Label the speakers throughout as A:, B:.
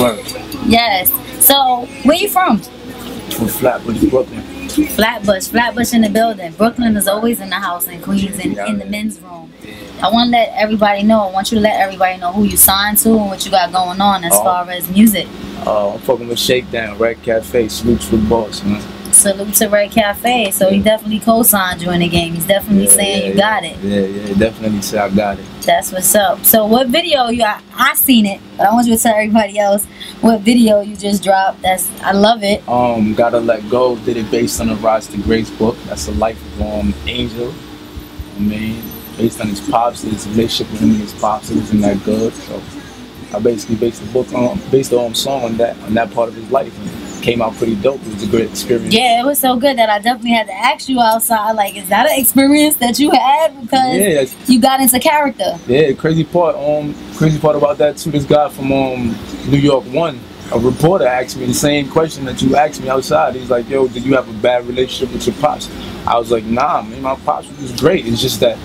A: Word.
B: yes. So, where you from?
A: From Flatbush, Brooklyn.
B: Flatbush. Flatbush in the building. Brooklyn is always in the house in Queens in, in the men's room. I want to let everybody know. I want you to let everybody know who you signed to and what you got going on as
A: Oh.
B: far as music.
A: Uh, I'm fucking with Shakedown, Red Cafe, salutes the boss, man.
B: Salute to Red Cafe. So he definitely co-signed you in the game. He's definitely
A: Yeah,
B: saying
A: yeah,
B: you
A: yeah.
B: got it.
A: Yeah, yeah, definitely say I got it.
B: That's what's up. So what video you I, I seen it, but I want you to tell everybody else what video you just dropped. That's I love it.
A: Um, Gotta Let Go, did it based on the Rise to Grace book. That's the life of um Angel. I mean, based on his pops, his relationship with him and his pops, it wasn't that good. So I basically based the book on based the um, song on that on that part of his life. Came out pretty dope. It was a great experience.
B: Yeah, it was so good that I definitely had to ask you outside. Like, is that an experience that you had because
A: Yeah,
B: you got into character?
A: Yeah, crazy part. Um, crazy part about that too. This guy from um New York One, a reporter asked me the same question that you asked me outside. He's like, "Yo, did you have a bad relationship with your pops?" I was like, "Nah, man, my pops was great. It's just that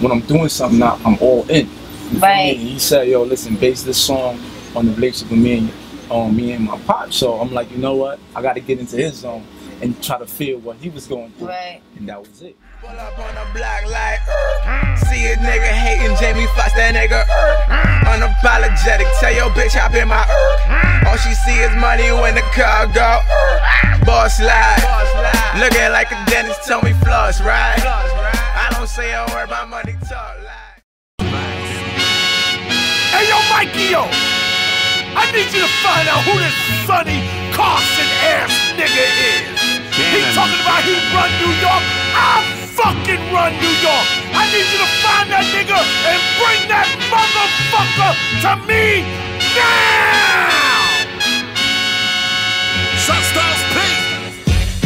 A: when I'm doing something now, I'm all in." You?
B: Right.
A: He said, "Yo, listen, base this song on the relationship with me and um, me and my pops." So I'm like, you know what? I got to get into his zone and try to feel what he was going through,
B: Right.
A: and that was it.
C: Pull up on the block like, er. See a nigga hating Jamie Foxx, that nigga, er. Unapologetic, tell your bitch hop in my, er. All she see is money when the car go, er. Boss life, looking like a dentist, told me floss, right? I don't say a word, my money talk like.
D: Hey yo, Mikey, yo! I need you to find out who this Sonnie Carson ass nigga is. He talking about he run New York. I fucking run New York. I need you to find that nigga and bring that motherfucker to me now. Shot Styles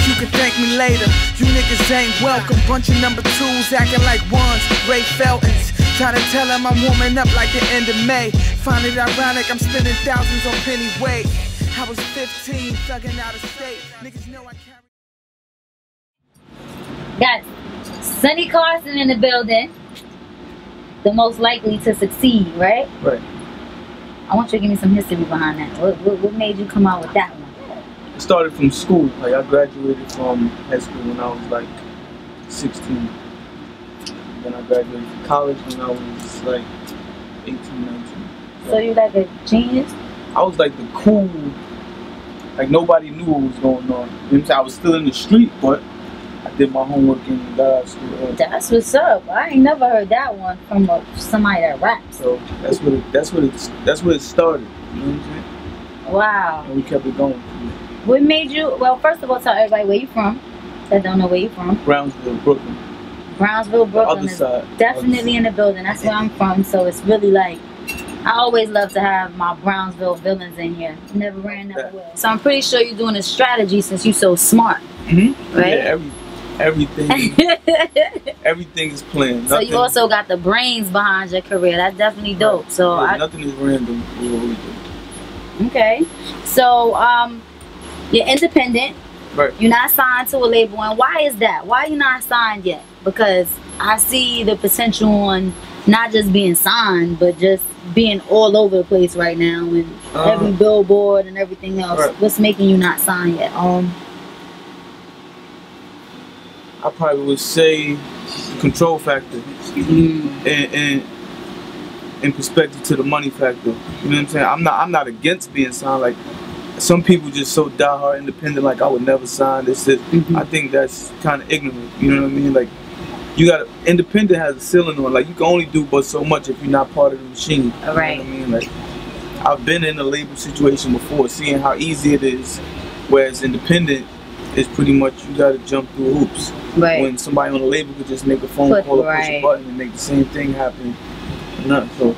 E: You can thank me later. You niggas ain't welcome. Bunch of number twos acting like ones. Ray Feltons. Try to tell him I'm warming up like the end of May. Find it ironic, I'm spending thousands on penny weight. I was 15, thugging out of state. Niggas know I carry.
B: Got Sonnie Carson in the building. The most likely to succeed, right?
A: Right.
B: I want you to give me some history behind that. What, what, what made you come out with that one?
A: It started from school. Like I graduated from high school when I was like 16. Then I graduated from college when I was like 18, 19.
B: So you like a genius?
A: I was like the cool, like nobody knew what was going on. You know I'm saying? I was still in the street, but I did my homework in out school.
B: That's what's up. I ain't never heard that one from a, somebody that raps.
A: So that's what it, that's what it, that's what it started. You know what I'm saying?
B: Wow.
A: And we kept it going.
B: What made you? Well, first of all, tell everybody where you from. That don't know where you from.
A: Brownsville, Brooklyn.
B: Brownsville, Brooklyn
A: other
B: is
A: side.
B: definitely in the building. That's where I'm from. So it's really like I always love to have my Brownsville villains in here. Never ran, never will. So I'm pretty sure you're doing a strategy since you're so smart,
A: Mm-hmm.
B: right?
A: Yeah, every, everything, everything is planned.
B: so you also got the brains behind your career. That's definitely dope. So
A: yeah,
B: I,
A: nothing is random. with what we do.
B: okay. So um, you're independent.
A: Right.
B: You're not signed to a label, and why is that? Why are you not signed yet? Because I see the potential on not just being signed, but just being all over the place right now, and
A: Uh-huh.
B: every billboard and everything else.
A: Right.
B: What's making you not sign yet? Um,
A: I probably would say control factor and, and in perspective to the money factor. You know what I'm saying? I'm not I'm not against being signed. Like some people just so diehard independent, like I would never sign this. this.
B: Mhm.
A: I think that's kind of ignorant. You know what I mean? Like you got to independent has a ceiling on. Like you can only do but so much if you're not part of the machine. You
B: Right.
A: know what I mean? Like I've been in a label situation before, seeing how easy it is. Whereas independent is pretty much you got to jump through hoops
B: right.
A: when somebody on the label could just make a phone
B: Put-
A: call or push a button and make the same thing happen. Nothing. So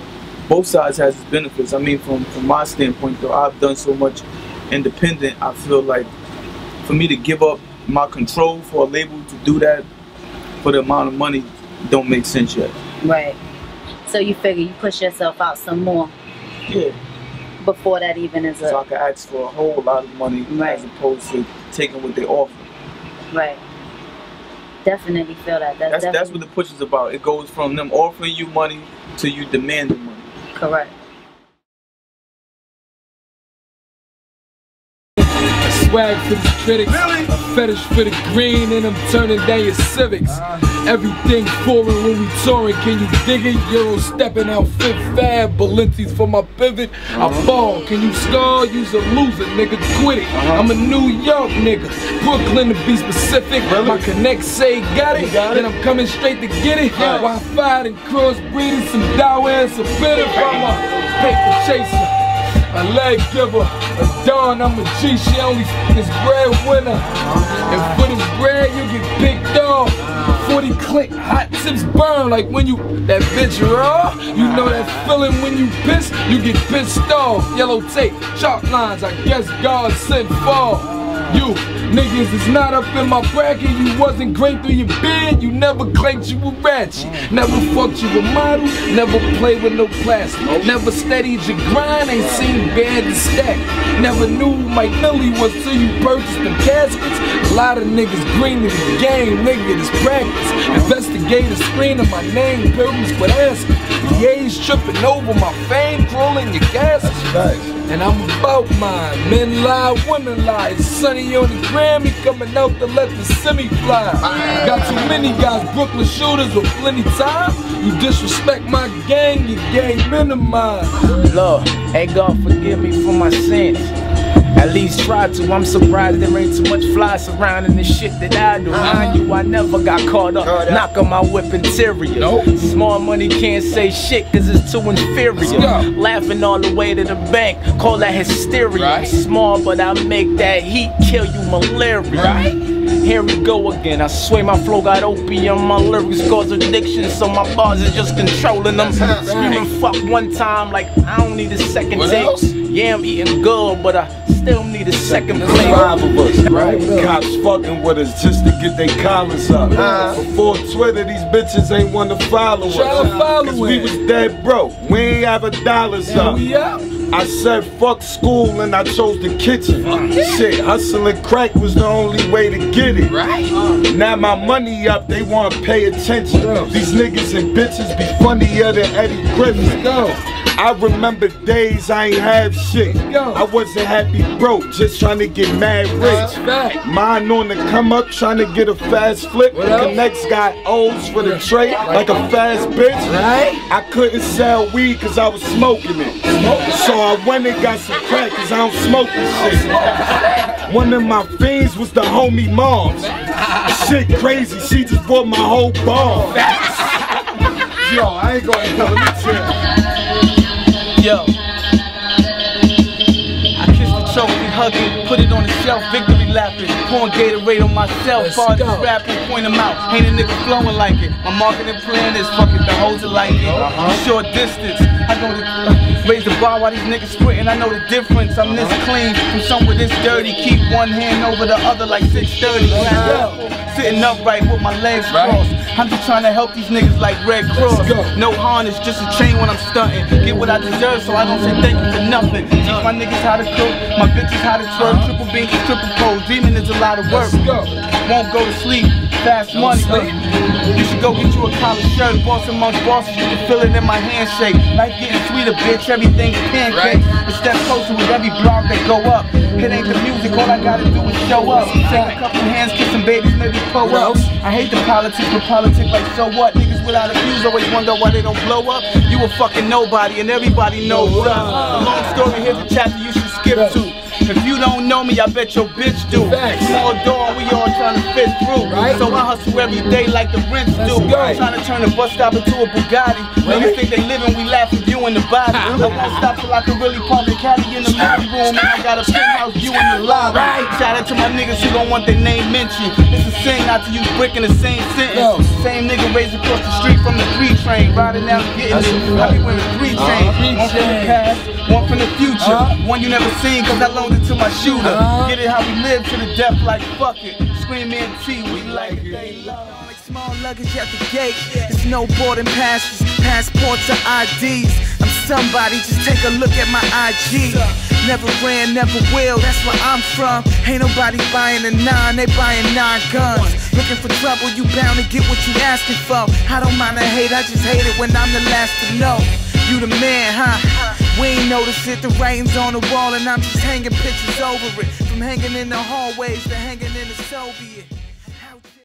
A: both sides has its benefits. I mean, from from my standpoint, though, I've done so much independent. I feel like for me to give up my control for a label to do that for the amount of money don't make sense yet.
B: Right. So you figure you push yourself out some more
E: Yeah.
B: before that even is
E: So I
B: a
E: can ask for a whole lot of money
B: Right.
E: as opposed to taking what they offer.
B: right. Definitely feel that. That's,
E: That's that's what the push is about. It goes from them offering you money to you demanding money.
B: correct.
F: Swag for the critics, a fetish for the green, and I'm turning down your civics. Everything foreign when we touring, can you dig it? Euro stepping out fit fab, Balenci's for my pivot. I ball, can you score? Use a loser, nigga, quit it. I'm a New York nigga, Brooklyn to be specific. My connect say got it, then I'm coming straight to get it. Wi-Fi and crossbreeding, some dough and some bitter from a paper chaser. A leg giver, a dawn, I'm a G, she only this breadwinner. And for this bread, you get picked off. 40 click, hot tips burn like when you, that bitch raw. You know that feeling when you piss, you get pissed off. Yellow tape, chalk lines, I guess God sent fall. You niggas is not up in my bracket. You wasn't great through your bed. You never claimed you were ratchet. Never fucked you a model. Never played with no plastic. Never steadied your grind. Ain't seen bad to stack. Never knew Mike Millie was till you purchased them caskets. A lot of niggas green to the game. Nigga, this practice. Investigators screening my name. Pilgrims quit asking. DA's tripping over my fame. Crawling your gas. And I'm about mine. Men lie, women lie. It's sunny on the Grammy coming out to let the semi fly. Got too many guys, Brooklyn shooters with plenty time. You disrespect my gang, your gang minimized.
A: Lord, hey God, forgive me for my sins. At least try to. I'm surprised there ain't too much fly surrounding the shit that I do. Mind you, I never got caught up knocking my whip interior.
F: Nope.
A: Small money can't say shit cause it's too inferior. Laughing all the way to the bank, call that hysteria.
F: Right.
A: Small, but I make that heat kill you malaria.
F: Right.
A: Here we go again. I swear my flow got opium. My lyrics cause addiction, so my bars is just controlling them. Screaming fuck one time like I don't need a second
F: What
A: take.
F: else?
A: Yeah, I'm eating good, but I still need a second plate.
D: Five of us, right?
F: Right.
D: Cops fucking with us just to get their collars up. Uh-huh. Before Twitter, these bitches ain't want to follow us.
F: Tryna follow
D: Cause we was dead broke. We ain't have a dollars
F: And
D: up.
F: we out.
D: I said fuck school and I chose the kitchen. Shit, hustling crack was the only way to get it.
F: Right?
D: Now my money up, they wanna pay attention. These niggas and bitches be funnier than Eddie Griffin.
F: Go.
D: I remember days I ain't have shit. I wasn't happy broke, just trying to get mad rich. Mine on the come up, trying to get a fast flip.
F: Else?
D: Connects got O's for the trade, like a fast bitch.
F: Right?
D: I couldn't sell weed cause I was smoking it. So I went and got some crack cause I don't smoke this shit. Oh, One of my fiends was the homie moms. Shit crazy, she just bought my whole bar. Yo, I ain't gonna let me tell you.
A: Yo. I kiss the trophy, hug it, put it on the shelf, victory lapping, pouring Gatorade on myself,
F: go.
A: rapping, point them out, ain't a nigga flowing like it. My marketing plan is fucking the hoes are like it. Short distance, I go to uh, raise the bar while these niggas sprinting, I know the difference. I'm this clean from somewhere this dirty, keep one hand over the other like 630. Sitting upright with my legs crossed. I'm just trying to help these niggas like Red Cross. No harness, just a chain when I'm stunting. Get what I deserve, so I don't say thank you for nothing. Teach my niggas how to cook, my bitches how to twerk. Triple beans, triple pose. Dreaming is a lot of work. Won't go to sleep. Fast money. uh, You should go get you a collar shirt. Boss amongst bosses, you can feel it in my handshake. Life getting sweeter, bitch. Everything's pancake. It's step closer with every block that go up. It ain't the music, all I gotta do is show up. Take a couple hands, kiss some babies, maybe pull up. I hate the politics, but politics like so what? Niggas without a fuse always wonder why they don't blow up. You a fucking nobody and everybody knows. A long story, here's a chapter you should skip to. If you don't know me, I bet your bitch do.
F: Facts.
A: Small door, we all trying to fit through.
F: Right.
A: So I hustle every day like the rents do.
F: go.
A: Trying to turn a bus stop into a Bugatti. Niggas think they living, we laugh at you in the body. I won't stop till I can really park the caddy in the movie room. And I got a penthouse view in the lobby.
F: Right.
A: Shout out to my niggas who don't want their name mentioned. It's a sin not to use brick in the same sentence.
F: Yo.
A: Same nigga raised across the street from the three train. Riding out getting
F: That's
A: it. I be wearing three
F: Uh,
A: chains.
F: three
A: one from the past, one from the future.
F: Uh.
A: One you never seen cause I loaned it to my shooter.
F: Uh.
A: Get it how we live to the death like fuck it. Scream in T, we like it. They love.
E: Small luggage at the gate. There's no boarding passes, passports or IDs. I'm somebody, just take a look at my IG. Never ran, never will, that's where I'm from. Ain't nobody buying a nine, they buying nine guns. Looking for trouble, you bound to get what you asking for. I don't mind the hate, I just hate it when I'm the last to know. You the man, huh? We ain't notice it, the writing's on the wall, and I'm just hanging pictures over it. From hanging in the hallways to hanging in the Soviet.